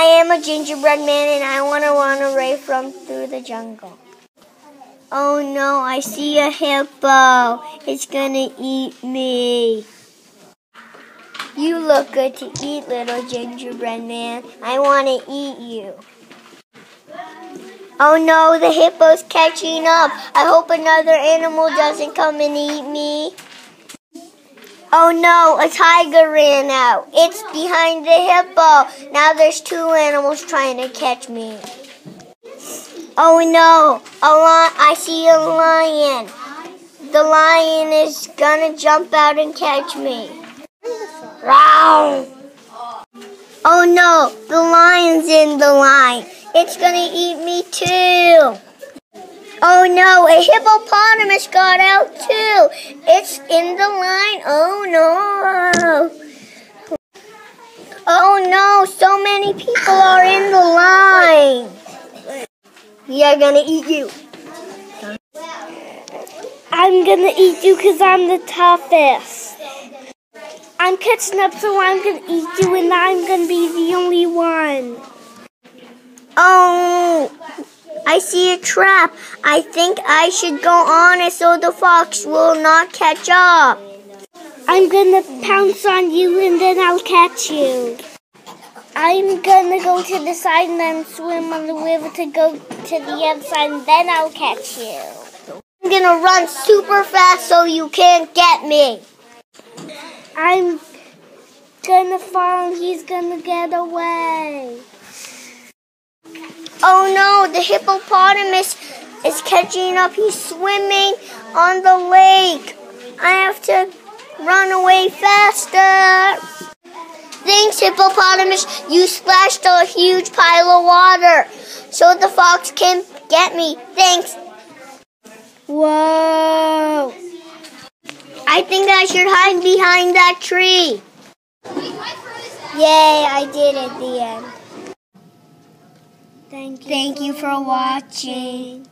I am a gingerbread man and I want to run away from through the jungle. Oh no, I see a hippo. It's gonna eat me. You look good to eat, little gingerbread man. I want to eat you. Oh no, the hippo's catching up. I hope another animal doesn't come and eat me. Oh no, a tiger ran out. It's behind the hippo. Now there's two animals trying to catch me. Oh no, a lion, I see a lion. The lion is gonna jump out and catch me. Row. Oh no, the lion's in the line. It's gonna eat me too. Oh no, a hippopotamus got out too. It's in the line. Oh no. Oh no, so many people are in the line. We are gonna eat you. I'm gonna eat you because I'm the toughest. I'm catching up, so I'm gonna eat you, and I'm gonna be the only one. Oh, I see a trap. I think I should go on it so the fox will not catch up. I'm gonna pounce on you, and then I'll catch you. I'm gonna go to the side and then swim on the river to go to the other side, and then I'll catch you. I'm gonna run super fast so you can't get me. I'm gonna fall, and he's gonna get away. Oh no, the hippopotamus is catching up. He's swimming on the lake. I have to run away faster. Thanks, hippopotamus. You splashed a huge pile of water so the fox can get me. Thanks. Whoa! I think I should hide behind that tree. Yay, I did at the end. Thank you. Thank you for watching.